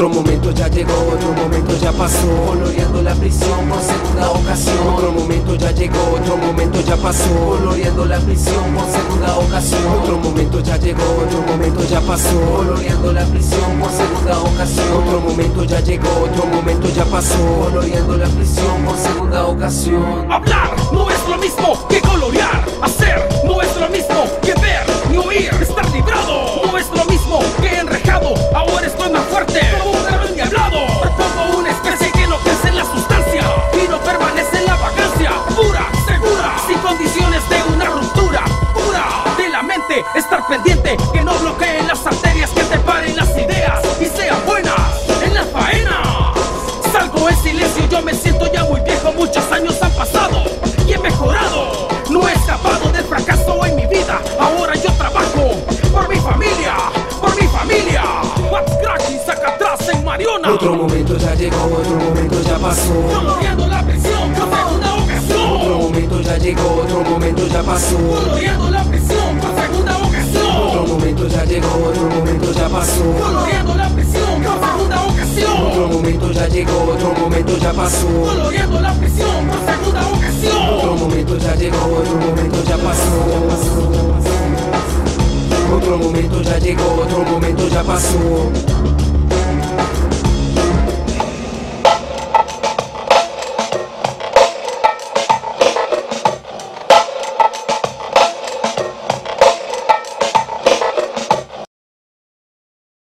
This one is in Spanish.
Otro momento ya llegó, otro momento ya pasó Coloreando la prisión por segunda ocasión. Otro momento ya llegó, otro momento ya pasó Coloreando la prisión por segunda ocasión. Otro momento ya llegó, otro momento ya pasó Coloreando la prisión por segunda ocasión. Otro momento ya llegó, otro momento ya pasó Coloreando la prisión por segunda ocasión. Hablar no es lo mismo Estoy más fuerte como un dragón endiablado. Propongo una especie que no crece en la sustancia y no permanece en la vagancia. Pura, segura, sin condiciones de una ruptura. Pura de la mente, estar pendiente que no bloqueen Outro momento já chegou, outro momento já passou. Tô morrendo na prisão, cavalo segunda ocasião. Outro momento já chegou, outro momento já passou. Tô morrendo na prisão, cavalo segunda ocasião. Outro momento já chegou, outro momento já passou. Tô morrendo na prisão, cavalo segunda ocasião. Outro momento já chegou, outro momento já passou. Tô morrendo na prisão. Outro momento já chegou, outro momento já passou. Já passou. Outro momento já chegou, outro momento já passou.